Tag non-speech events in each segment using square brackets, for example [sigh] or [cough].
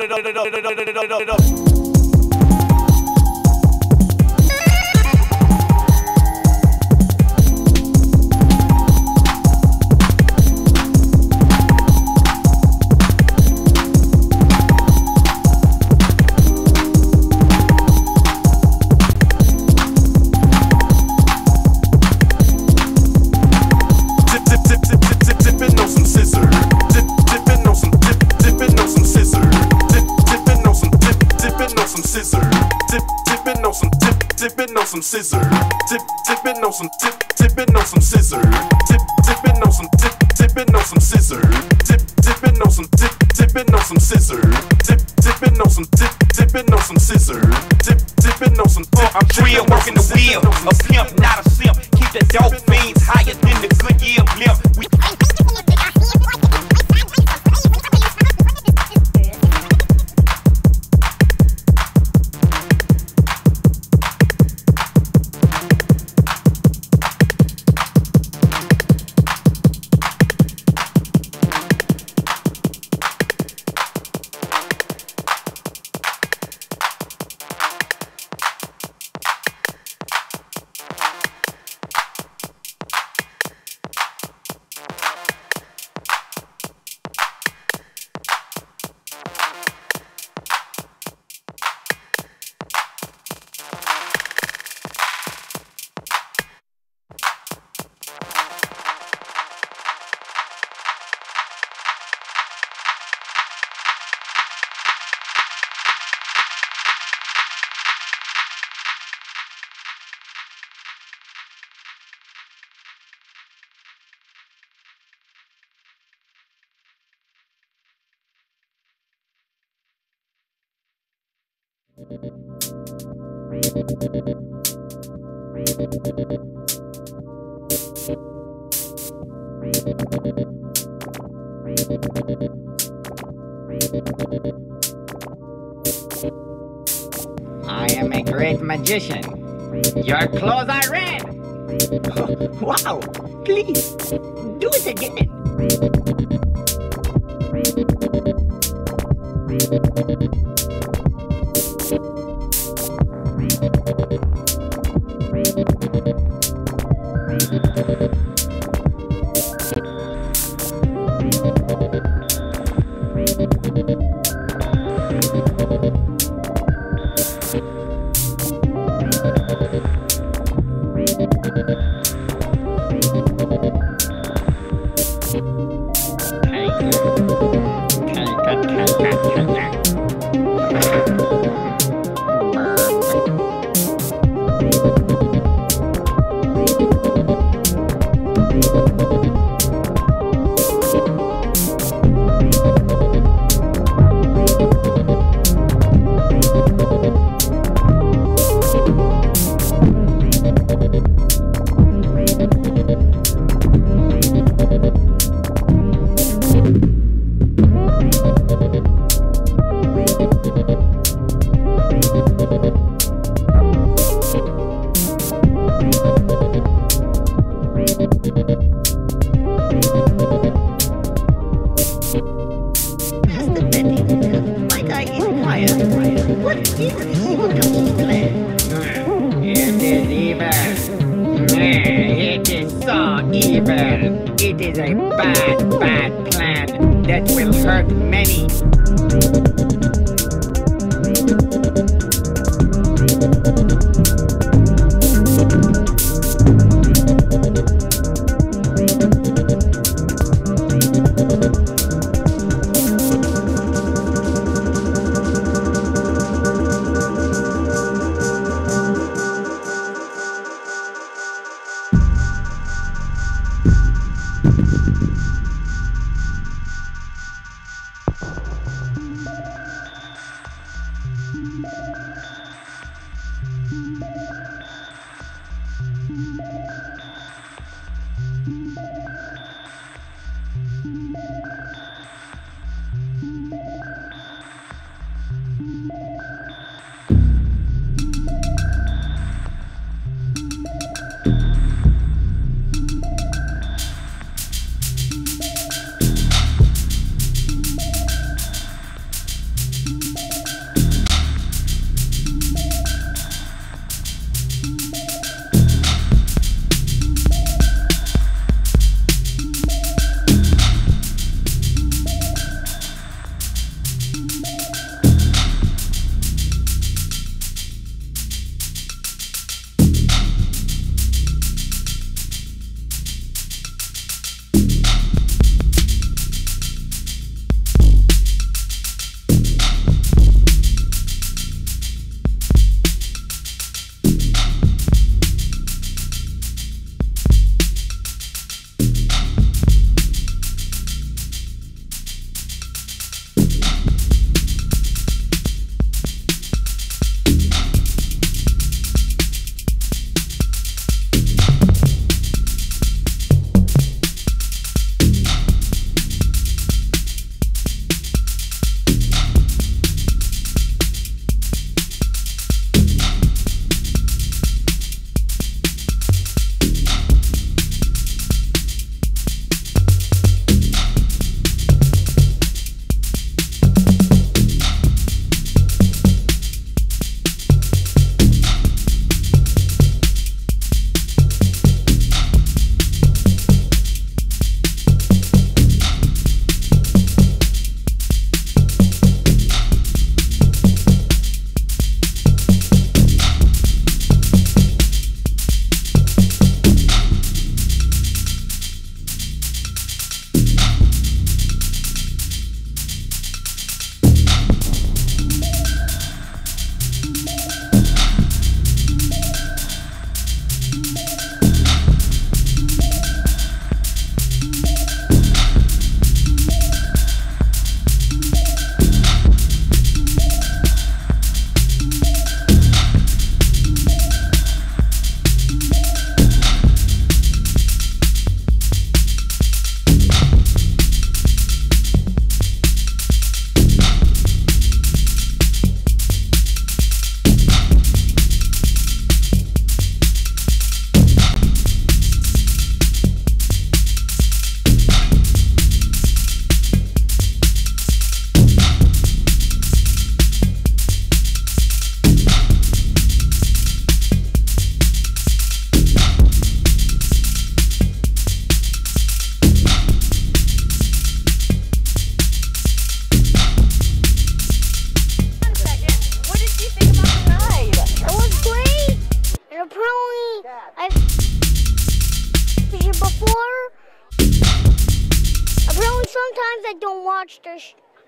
it up. I am a great magician. Your clothes are red. Oh, [laughs] wow, please, do it again. Thank you.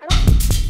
I don't.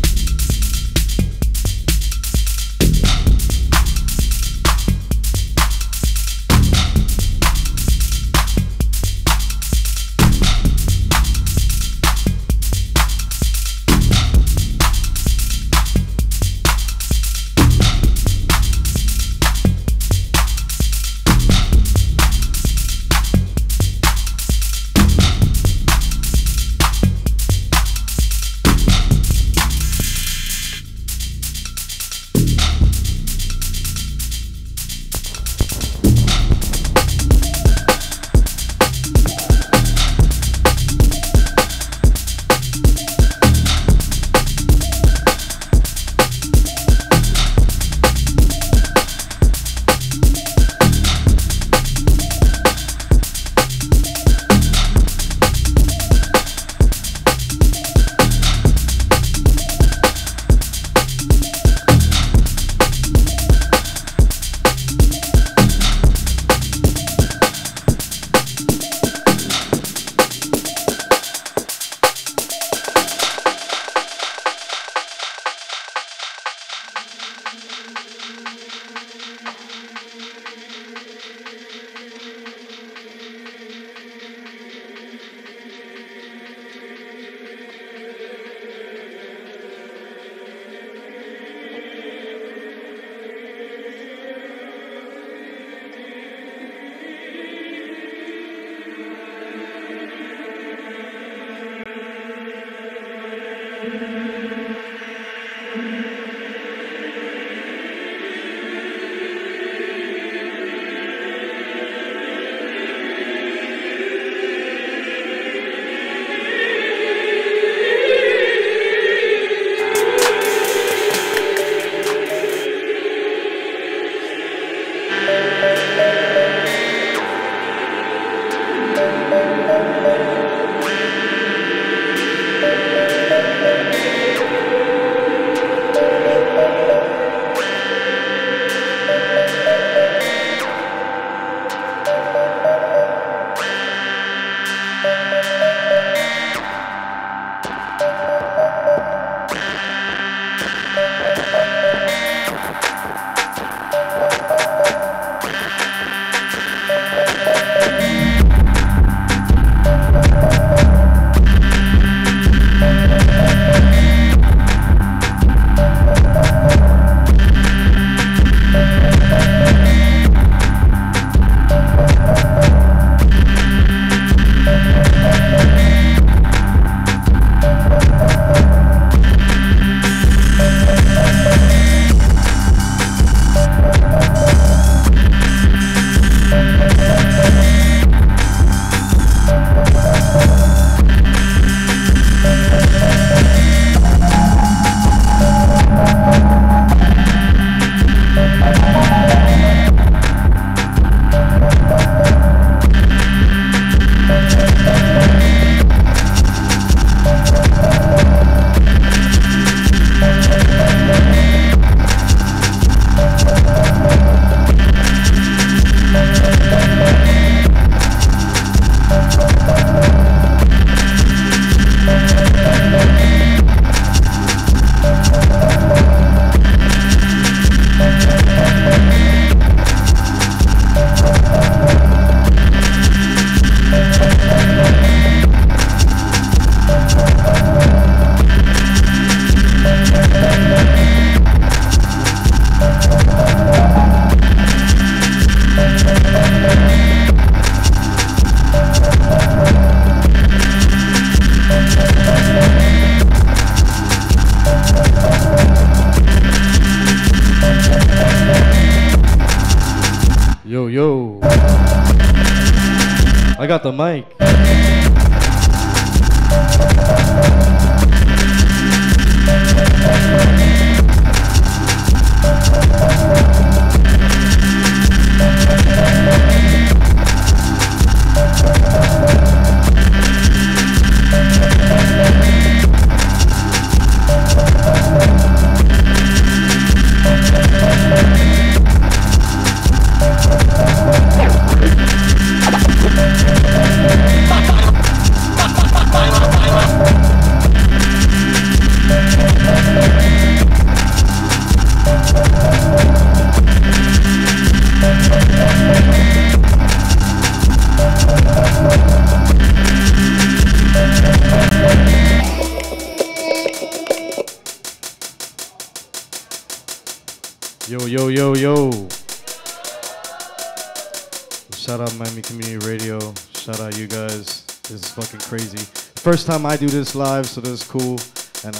First time I do this live, so that's cool. And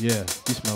yeah, you smell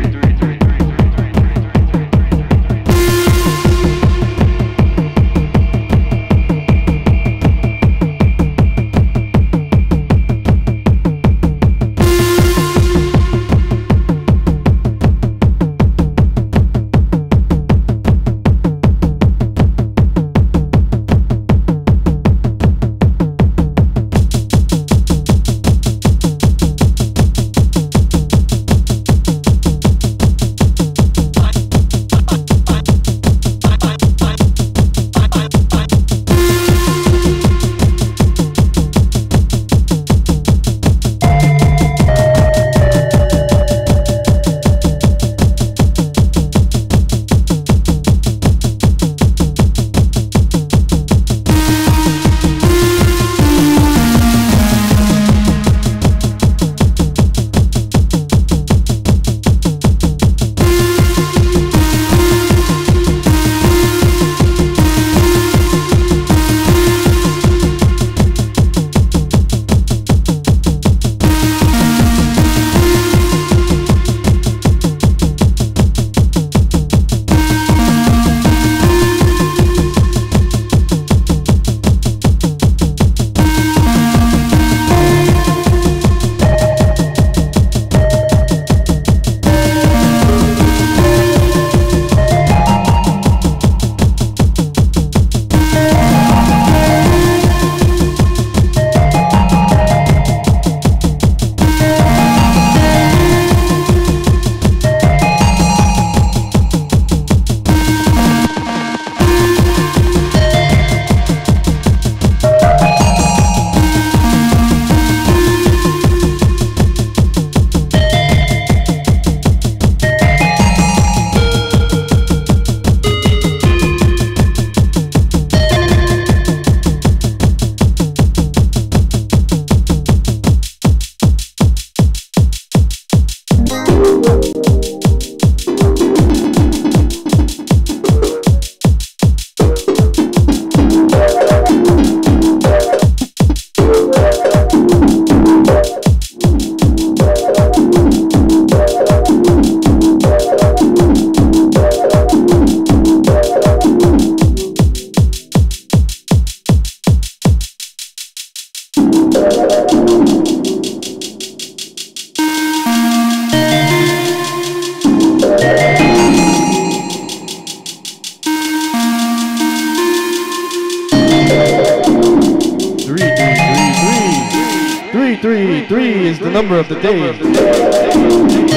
Number of the day.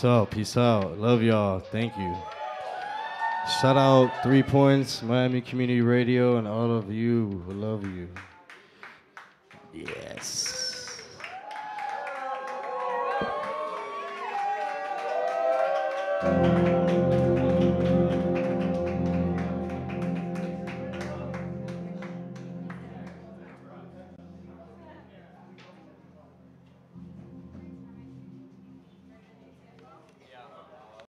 Peace out. Peace out. Love y'all. Thank you. Shout out Three Points, Miami Community Radio, and all of you. We love you. Yes.